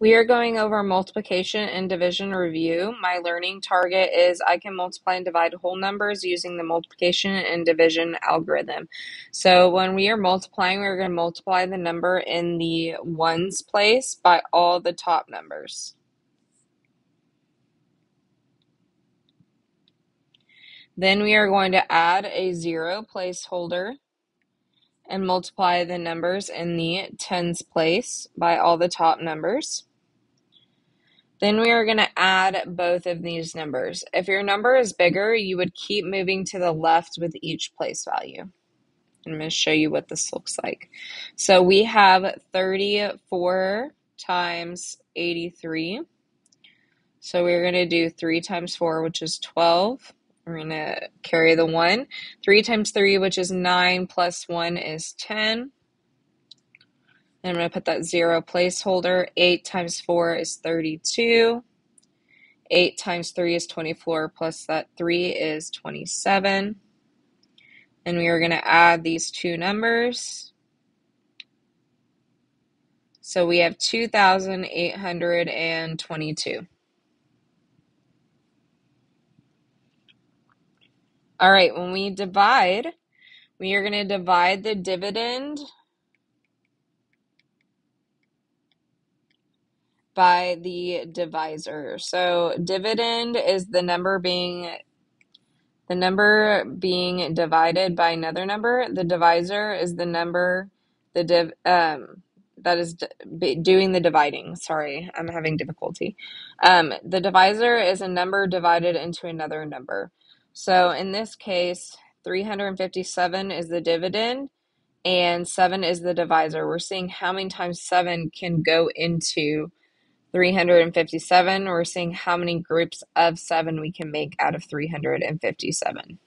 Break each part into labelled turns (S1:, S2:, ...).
S1: We are going over multiplication and division review. My learning target is I can multiply and divide whole numbers using the multiplication and division algorithm. So when we are multiplying, we're going to multiply the number in the ones place by all the top numbers. Then we are going to add a zero placeholder and multiply the numbers in the tens place by all the top numbers. Then we are going to add both of these numbers. If your number is bigger, you would keep moving to the left with each place value. I'm going to show you what this looks like. So we have 34 times 83. So we're going to do 3 times 4, which is 12. We're going to carry the 1. 3 times 3, which is 9, plus 1 is 10. I'm going to put that 0 placeholder. 8 times 4 is 32. 8 times 3 is 24, plus that 3 is 27. And we are going to add these two numbers. So we have 2,822. All right, when we divide, we are going to divide the dividend by the divisor. So dividend is the number being the number being divided by another number. The divisor is the number the div um that is doing the dividing. Sorry, I'm having difficulty. Um, the divisor is a number divided into another number. So in this case, 357 is the dividend and 7 is the divisor. We're seeing how many times 7 can go into 357. We're seeing how many groups of 7 we can make out of 357.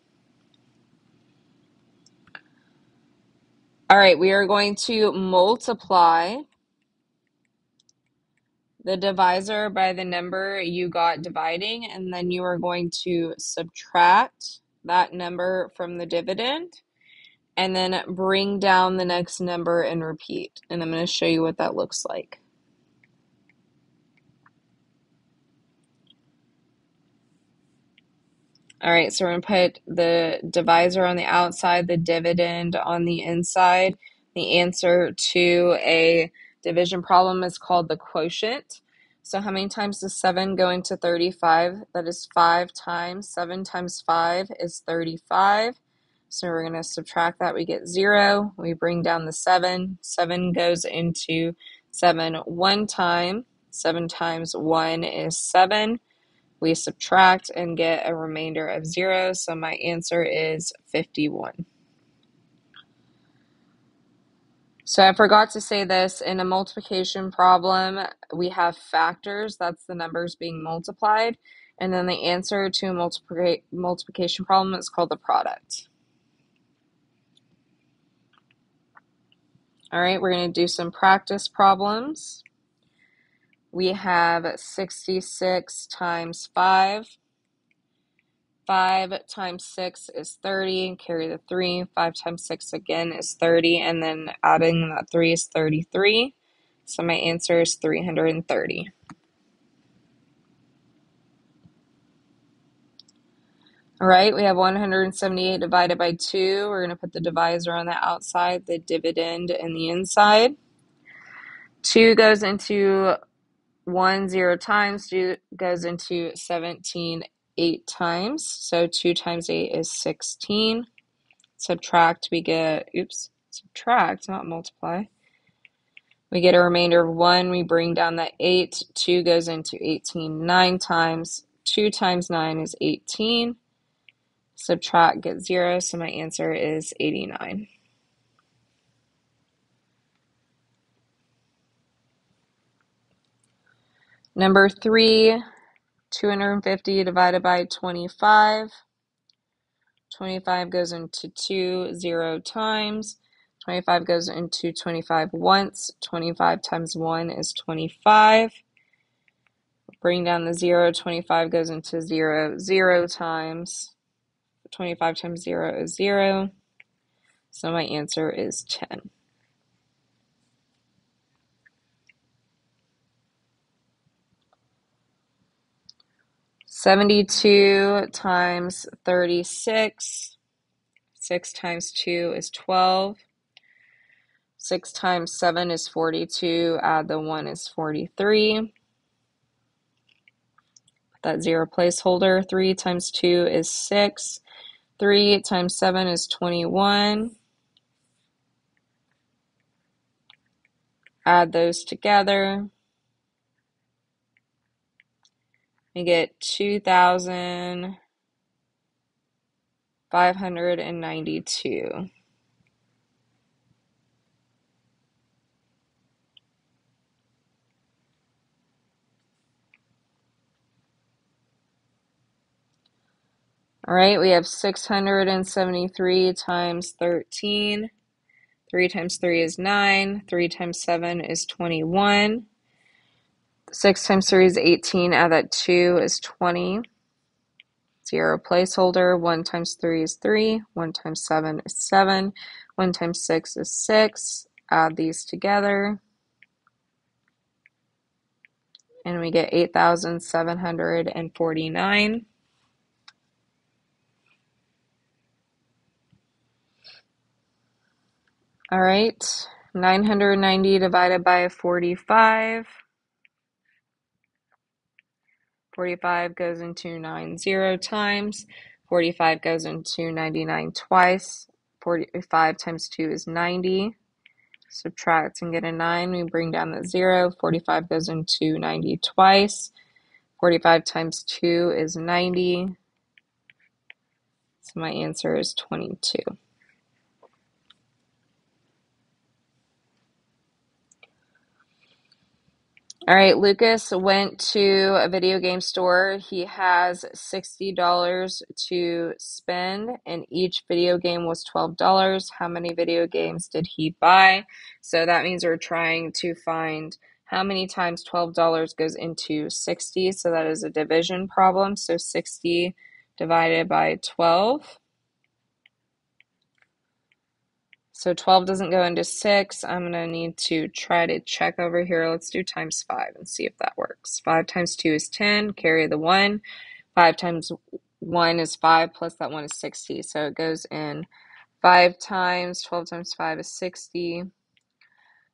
S1: All right, we are going to multiply the divisor by the number you got dividing, and then you are going to subtract that number from the dividend, and then bring down the next number and repeat. And I'm going to show you what that looks like. All right, so we're going to put the divisor on the outside, the dividend on the inside. The answer to a division problem is called the quotient. So how many times does 7 go into 35? That is 5 times. 7 times 5 is 35. So we're going to subtract that. We get 0. We bring down the 7. 7 goes into 7 one time. 7 times 1 is 7. We subtract and get a remainder of 0, so my answer is 51. So I forgot to say this, in a multiplication problem, we have factors, that's the numbers being multiplied, and then the answer to a multiplica multiplication problem is called the product. All right, we're going to do some practice problems we have 66 times 5. 5 times 6 is 30, carry the 3. 5 times 6 again is 30, and then adding that 3 is 33. So my answer is 330. All right, we have 178 divided by 2. We're going to put the divisor on the outside, the dividend in the inside. 2 goes into 1 0 times do, goes into 17 8 times. So 2 times 8 is 16. Subtract, we get, oops, subtract, not multiply. We get a remainder of 1. We bring down that 8. 2 goes into 18 9 times. 2 times 9 is 18. Subtract, get 0. So my answer is 89. Number three, 250 divided by 25. 25 goes into 2 0 times. 25 goes into 25 once. 25 times 1 is 25. Bring down the 0. 25 goes into 0 0 times. 25 times 0 is 0. So my answer is 10. 72 times 36. 6 times 2 is 12. 6 times 7 is 42. Add the 1 is 43. Put that 0 placeholder. 3 times 2 is 6. 3 times 7 is 21. Add those together. We get 2,592. All right, we have 673 times 13. 3 times 3 is 9. 3 times 7 is 21. 6 times 3 is 18. Add that 2 is 20. 0 placeholder. 1 times 3 is 3. 1 times 7 is 7. 1 times 6 is 6. Add these together. And we get 8,749. All right, 990 divided by 45. 45 goes into 90 times. 45 goes into 99 twice. 45 times 2 is 90. Subtract and get a 9. We bring down the 0. 45 goes into 90 twice. 45 times 2 is 90. So my answer is 22. All right, Lucas went to a video game store. He has $60 to spend, and each video game was $12. How many video games did he buy? So that means we're trying to find how many times $12 goes into 60. So that is a division problem. So 60 divided by 12. So 12 doesn't go into 6. I'm going to need to try to check over here. Let's do times 5 and see if that works. 5 times 2 is 10. Carry the 1. 5 times 1 is 5 plus that 1 is 60. So it goes in 5 times. 12 times 5 is 60.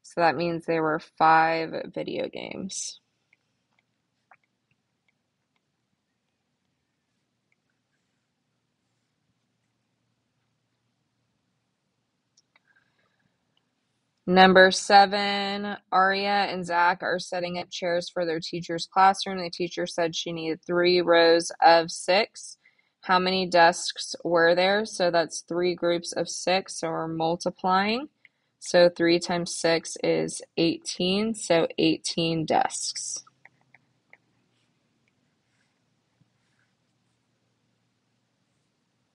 S1: So that means there were 5 video games. Number seven, Aria and Zach are setting up chairs for their teacher's classroom. The teacher said she needed three rows of six. How many desks were there? So that's three groups of six, so we're multiplying. So three times six is 18, so 18 desks.